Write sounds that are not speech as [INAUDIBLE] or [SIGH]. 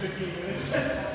15 minutes. [LAUGHS]